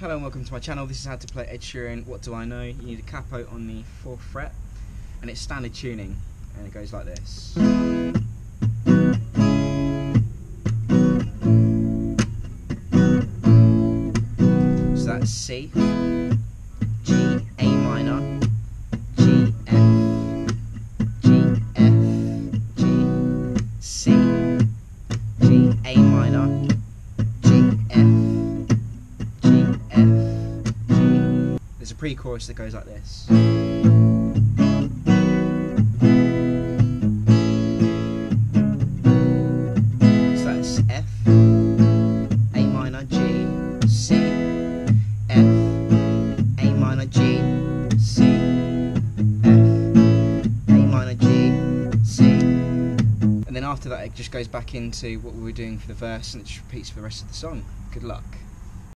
Hello and welcome to my channel. This is how to play Ed Sheeran. What do I know? You need a capo on the fourth fret, and it's standard tuning, and it goes like this. So that's C, G, A minor, G, F, G, F, G, C, G, A minor, There's a pre-chorus that goes like this. So that's F, A minor, G, C, F, A minor, G, C, F, A minor, G, C. And then after that, it just goes back into what we were doing for the verse and it just repeats for the rest of the song. Good luck.